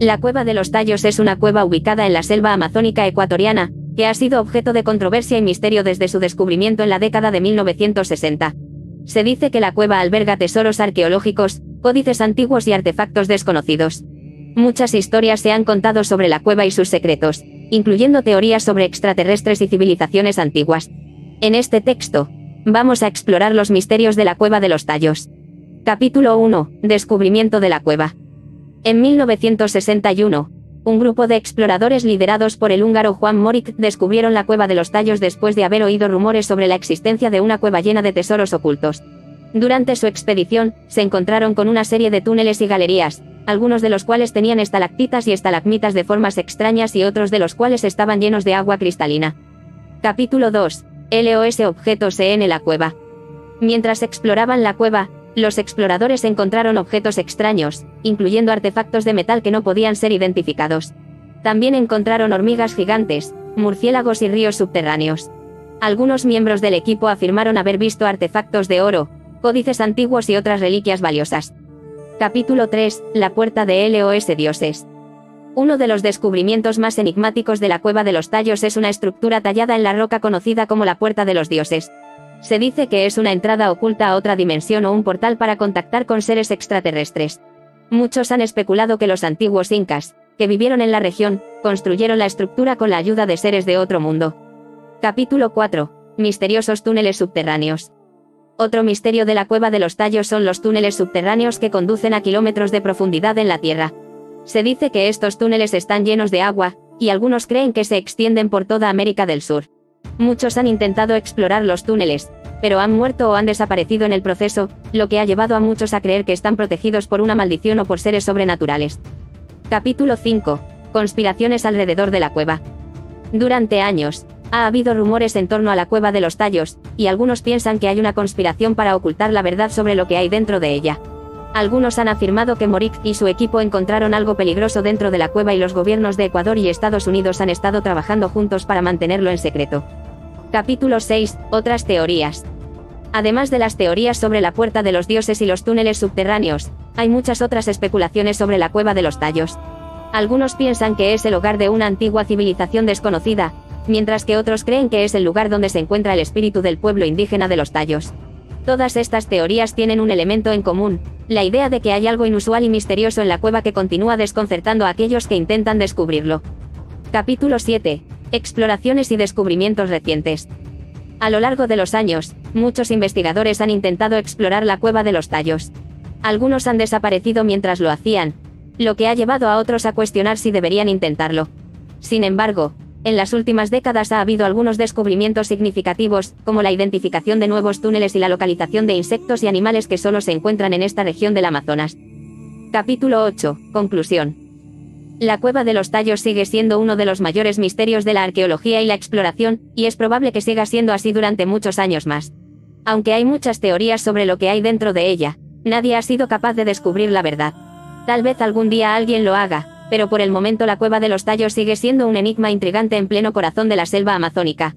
La cueva de los Tallos es una cueva ubicada en la selva amazónica ecuatoriana, que ha sido objeto de controversia y misterio desde su descubrimiento en la década de 1960. Se dice que la cueva alberga tesoros arqueológicos, códices antiguos y artefactos desconocidos. Muchas historias se han contado sobre la cueva y sus secretos, incluyendo teorías sobre extraterrestres y civilizaciones antiguas. En este texto, vamos a explorar los misterios de la cueva de los tallos. Capítulo 1. Descubrimiento de la cueva. En 1961, un grupo de exploradores liderados por el húngaro Juan Morik descubrieron la cueva de los tallos después de haber oído rumores sobre la existencia de una cueva llena de tesoros ocultos. Durante su expedición, se encontraron con una serie de túneles y galerías, algunos de los cuales tenían estalactitas y estalagmitas de formas extrañas y otros de los cuales estaban llenos de agua cristalina. Capítulo 2. LOS objetos en la cueva. Mientras exploraban la cueva, los exploradores encontraron objetos extraños, incluyendo artefactos de metal que no podían ser identificados. También encontraron hormigas gigantes, murciélagos y ríos subterráneos. Algunos miembros del equipo afirmaron haber visto artefactos de oro, códices antiguos y otras reliquias valiosas. Capítulo 3. La puerta de LOS Dioses. Uno de los descubrimientos más enigmáticos de la cueva de los tallos es una estructura tallada en la roca conocida como la Puerta de los Dioses. Se dice que es una entrada oculta a otra dimensión o un portal para contactar con seres extraterrestres. Muchos han especulado que los antiguos incas, que vivieron en la región, construyeron la estructura con la ayuda de seres de otro mundo. Capítulo 4. Misteriosos túneles subterráneos. Otro misterio de la cueva de los tallos son los túneles subterráneos que conducen a kilómetros de profundidad en la Tierra. Se dice que estos túneles están llenos de agua, y algunos creen que se extienden por toda América del Sur. Muchos han intentado explorar los túneles, pero han muerto o han desaparecido en el proceso, lo que ha llevado a muchos a creer que están protegidos por una maldición o por seres sobrenaturales. Capítulo 5. Conspiraciones alrededor de la cueva. Durante años, ha habido rumores en torno a la cueva de los tallos, y algunos piensan que hay una conspiración para ocultar la verdad sobre lo que hay dentro de ella. Algunos han afirmado que Morik y su equipo encontraron algo peligroso dentro de la cueva y los gobiernos de Ecuador y Estados Unidos han estado trabajando juntos para mantenerlo en secreto. Capítulo 6. Otras teorías. Además de las teorías sobre la puerta de los dioses y los túneles subterráneos, hay muchas otras especulaciones sobre la cueva de los tallos. Algunos piensan que es el hogar de una antigua civilización desconocida, mientras que otros creen que es el lugar donde se encuentra el espíritu del pueblo indígena de los tallos. Todas estas teorías tienen un elemento en común, la idea de que hay algo inusual y misterioso en la cueva que continúa desconcertando a aquellos que intentan descubrirlo. Capítulo 7. Exploraciones y descubrimientos recientes. A lo largo de los años, muchos investigadores han intentado explorar la cueva de los tallos. Algunos han desaparecido mientras lo hacían, lo que ha llevado a otros a cuestionar si deberían intentarlo. Sin embargo, en las últimas décadas ha habido algunos descubrimientos significativos, como la identificación de nuevos túneles y la localización de insectos y animales que solo se encuentran en esta región del Amazonas. Capítulo 8. Conclusión. La cueva de los tallos sigue siendo uno de los mayores misterios de la arqueología y la exploración, y es probable que siga siendo así durante muchos años más. Aunque hay muchas teorías sobre lo que hay dentro de ella, nadie ha sido capaz de descubrir la verdad. Tal vez algún día alguien lo haga, pero por el momento la cueva de los tallos sigue siendo un enigma intrigante en pleno corazón de la selva amazónica.